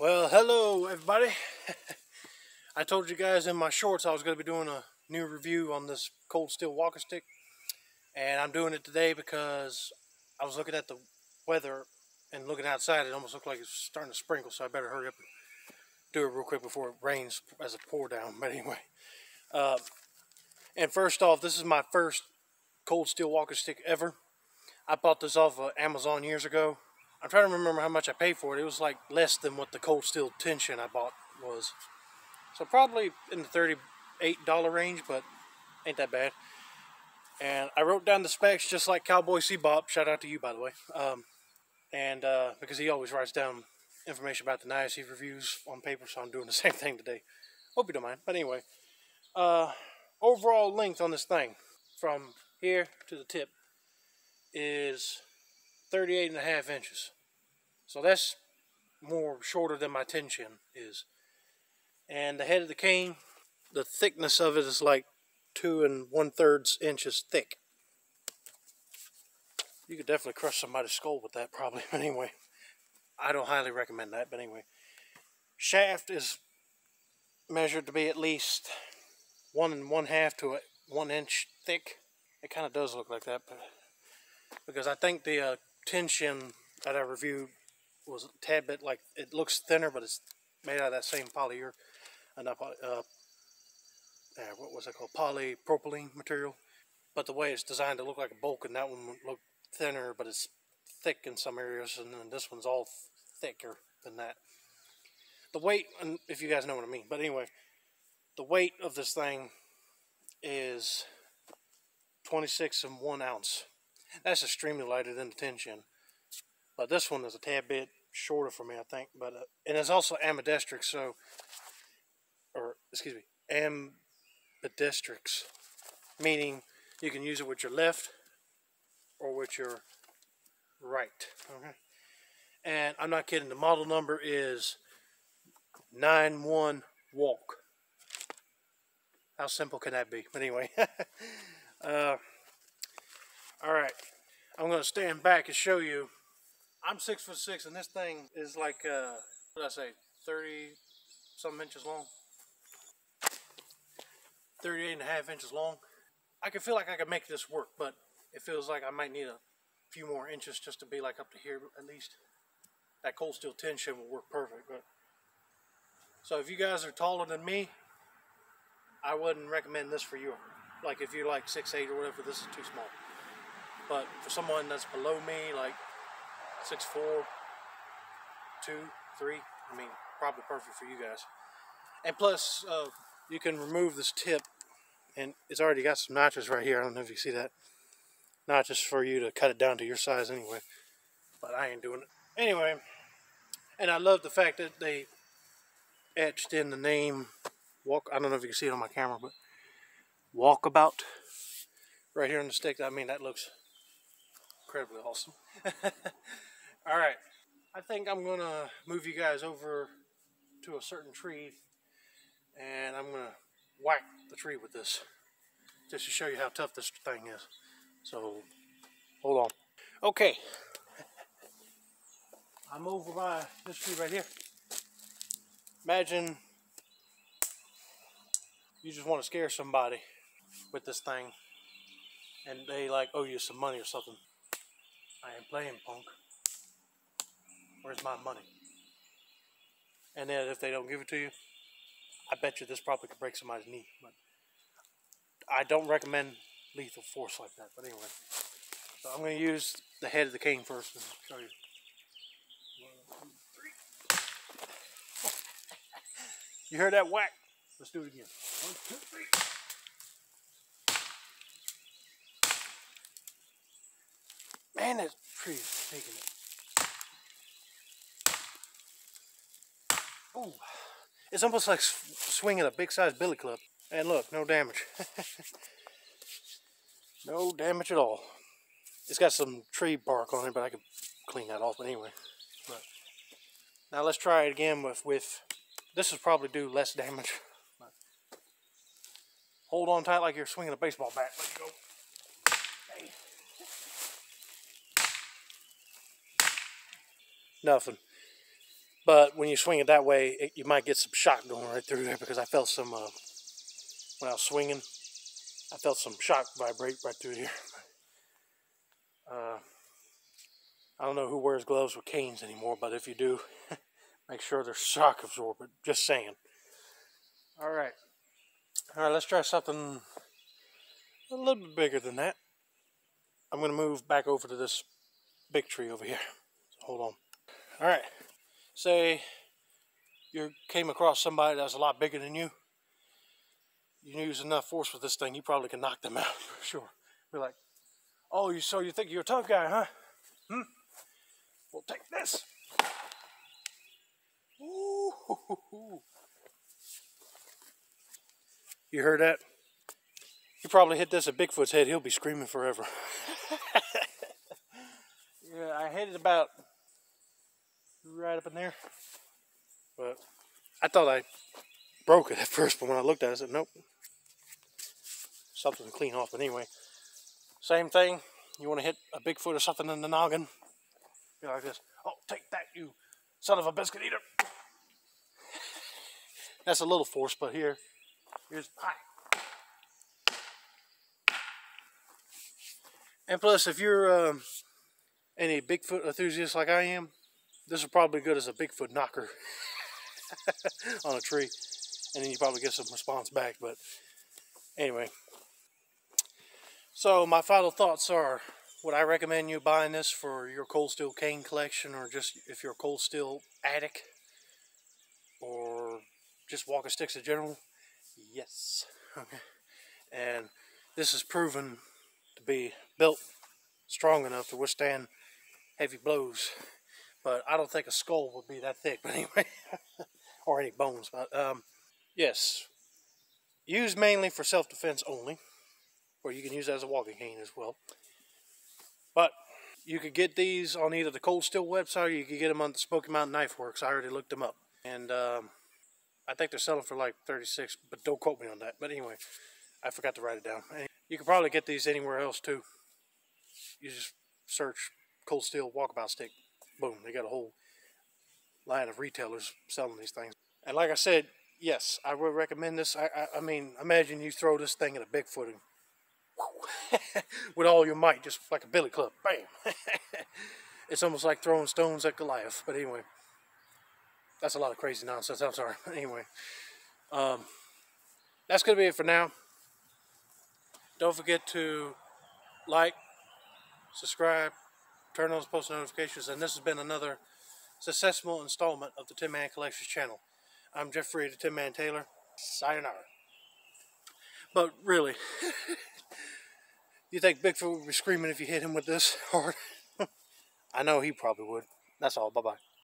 Well, hello everybody. I told you guys in my shorts I was going to be doing a new review on this cold steel walker stick. And I'm doing it today because I was looking at the weather and looking outside. It almost looked like it's starting to sprinkle, so I better hurry up and do it real quick before it rains as a pour down. But anyway, uh, and first off, this is my first cold steel walker stick ever. I bought this off of Amazon years ago I'm trying to remember how much I paid for it. It was like less than what the cold steel tension I bought was. So probably in the $38 range, but ain't that bad. And I wrote down the specs just like Cowboy C-Bop. Shout out to you, by the way. Um, and uh, because he always writes down information about the knives he reviews on paper, so I'm doing the same thing today. Hope you don't mind. But anyway, uh, overall length on this thing from here to the tip is 38 and a half inches. So that's more shorter than my tension is. And the head of the cane, the thickness of it is like two and one thirds inches thick. You could definitely crush somebody's skull with that probably, but anyway, I don't highly recommend that, but anyway. Shaft is measured to be at least one and one half to a one inch thick. It kind of does look like that, but because I think the uh, tension that I reviewed was a tad bit like it looks thinner, but it's made out of that same polyur, uh, uh, what was it called, polypropylene material. But the way it's designed to look like a bulk, and that one would look thinner, but it's thick in some areas, and then this one's all thicker than that. The weight, and if you guys know what I mean, but anyway, the weight of this thing is 26 and one ounce. That's extremely lighter than the tension. But this one is a tad bit shorter for me, I think. But uh, And it's also ambidextrous, so, or excuse me, ambidextrous, meaning you can use it with your left or with your right. Okay. And I'm not kidding, the model number is 91 Walk. How simple can that be? But anyway, uh, all right, I'm to stand back and show you. I'm six foot six, and this thing is like, uh, what did I say, 30 some inches long? 38 and a half inches long. I can feel like I can make this work, but it feels like I might need a few more inches just to be like up to here at least. That cold steel tension will work perfect. But So if you guys are taller than me, I wouldn't recommend this for you. Like if you're like six eight or whatever, this is too small. But for someone that's below me, like six four, two, three, I mean, probably perfect for you guys. And plus, uh, you can remove this tip, and it's already got some notches right here. I don't know if you see that. Notches for you to cut it down to your size anyway. But I ain't doing it. Anyway, and I love the fact that they etched in the name walk I don't know if you can see it on my camera but walkabout right here on the stick I mean that looks incredibly awesome. All right, I think I'm gonna move you guys over to a certain tree and I'm gonna whack the tree with this just to show you how tough this thing is. So hold on. Okay, I'm over by this tree right here. Imagine you just want to scare somebody with this thing and they like owe you some money or something. I ain't playing, punk. Where's my money? And then if they don't give it to you, I bet you this probably could break somebody's knee. But I don't recommend lethal force like that. But anyway, so I'm going to use the head of the cane first and show you. You heard that whack? Let's do it again. One, two, three. Man, that tree is taking it. Ooh, it's almost like swinging a big size billy club. And look, no damage. no damage at all. It's got some tree bark on it, but I can clean that off but anyway. But now let's try it again with, with this will probably do less damage. But hold on tight like you're swinging a baseball bat. Let go. Nothing. But when you swing it that way, it, you might get some shock going right through there because I felt some, uh, when I was swinging, I felt some shock vibrate right through here. Uh, I don't know who wears gloves with canes anymore, but if you do, make sure they're shock absorbent. Just saying. All right. All right, let's try something a little bit bigger than that. I'm going to move back over to this big tree over here. So hold on. All right. Say you came across somebody that's a lot bigger than you. You use enough force with this thing, you probably can knock them out for sure. Be like, oh, you so you think you're a tough guy, huh? Hmm? Well, take this. Ooh. You heard that? You probably hit this at Bigfoot's head, he'll be screaming forever. yeah, I hit it about right up in there. But I thought I broke it at first, but when I looked at it, I said, nope. Something to clean off. But anyway, same thing. You want to hit a Bigfoot or something in the noggin, be like this. Oh, take that, you son of a biscuit eater. That's a little force, but here, here's hi. And plus, if you're um, any Bigfoot enthusiast like I am, this is probably good as a Bigfoot knocker on a tree. And then you probably get some response back. But anyway. So my final thoughts are, would I recommend you buying this for your cold steel cane collection or just if you're a cold steel addict or just walking sticks in general? Yes. Okay. And this is proven to be built strong enough to withstand heavy blows. But I don't think a skull would be that thick. But anyway, or any bones. But um, yes, used mainly for self-defense only, or you can use it as a walking cane as well. But you could get these on either the Cold Steel website or you could get them on the Smoky Mountain Knife Works. I already looked them up. And um, I think they're selling for like 36 but don't quote me on that. But anyway, I forgot to write it down. You can probably get these anywhere else too you just search cold steel walkabout stick. Boom, they got a whole line of retailers selling these things. And like I said, yes, I would recommend this. I, I, I mean, imagine you throw this thing at a Bigfoot and with all your might, just like a billy club, bam. it's almost like throwing stones at Goliath. But anyway, that's a lot of crazy nonsense. I'm sorry. But anyway, um, that's going to be it for now. Don't forget to like, subscribe, turn on post notifications, and this has been another successful installment of the Tin Man Collections channel. I'm Jeffrey the Tin Man Taylor. Sayonara. But really, you think Bigfoot would be screaming if you hit him with this hard? I know he probably would. That's all. Bye-bye.